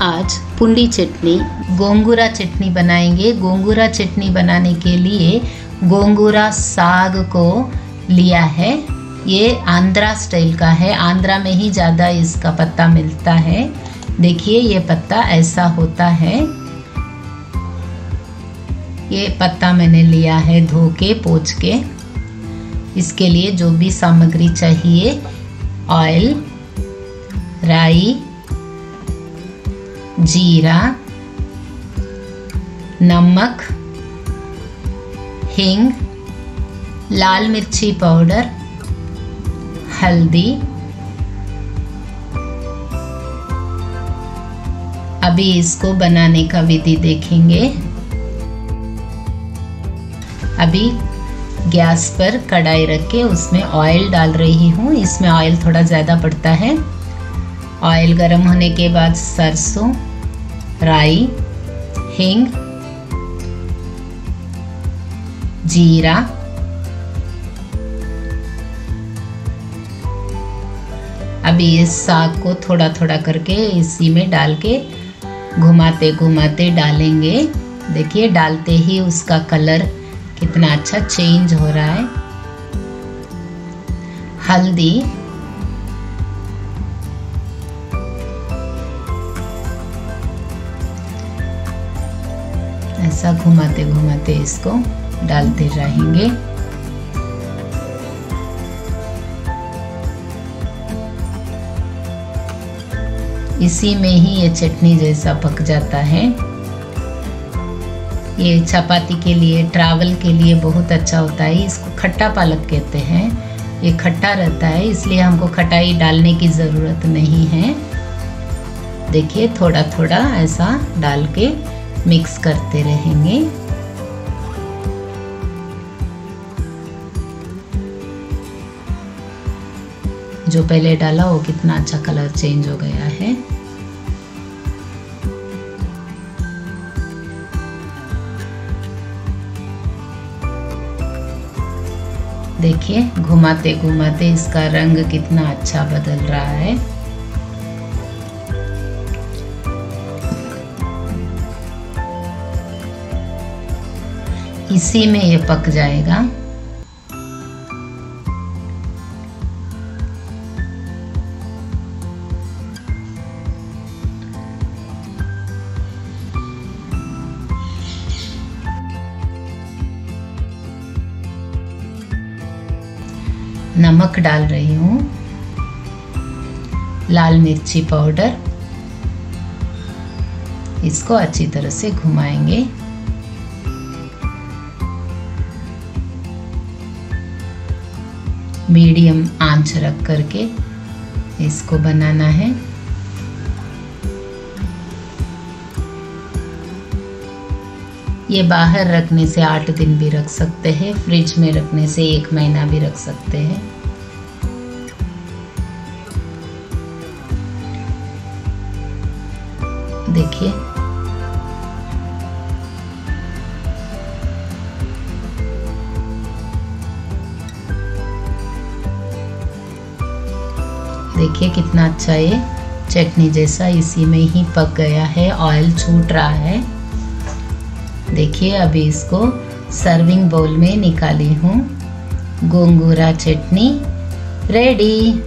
आज पुंडी चटनी, गोंगूरा चटनी बनाएँगे। गोंगूरा चटनी बनाने के लिए गोंगूरा साग को लिया है। ये आंध्रा स्टाइल का है। आंध्रा में ही ज़्यादा इसका पत्ता मिलता है। देखिए, ये पत्ता ऐसा होता है। ये पत्ता मैंने लिया है धो के पोछ के इसके लिए जो भी सामग्री चाहिए, ऑयल, राई जीरा नमक हिंग लाल मिर्ची पाउडर हल्दी अभी इसको बनाने का विधि देखेंगे अभी गैस पर कढ़ाई रख के उसमें ऑयल डाल रही हूँ इसमें ऑयल थोड़ा ज़्यादा पड़ता है ऑयल गर्म होने के बाद सरसों राई, हिंग, जीरा, अभी इस साग को थोड़ा थोड़ा करके इसी में डाल के घुमाते घुमाते डालेंगे। देखिए, डालते ही उसका कलर कितना अच्छा चेंज हो रहा है। हल्दी ऐसा घुमाते घुमाते इसको डालते रहेंगे। इसी में ही ये चटनी जैसा पक जाता है। ये चपाती के लिए, ट्रैवल के लिए बहुत अच्छा होता है। इसको खट्टा पालक कहते हैं। ये खट्टा रहता है, इसलिए हमको खटाई डालने की ज़रूरत नहीं है। देखिए थोड़ा थोड़ा ऐसा डाल के मिक्स करते रहेंगे। जो पहले डाला वो कितना अच्छा कलर चेंज हो गया है। देखिए घुमाते घुमाते इसका रंग कितना अच्छा बदल रहा है। इसी में ये पक जाएगा। नमक डाल रही हूँ। लाल मिर्ची पाउडर। इसको अच्छी तरह से घुमाएँगे। मीडियम आँच रख करके इसको बनाना है। ये बाहर रखने से आठ दिन भी रख सकते हैं, फ्रिज में रखने से एक महीना भी रख सकते हैं। देखिए देखिए कितना अच्छा ये चटनी जैसा इसी में ही पक गया है ऑयल छूट रहा है। देखिए अभी इसको सर्विंग बाउल में निकाली हूँ। गोंगूरा चटनी रेडी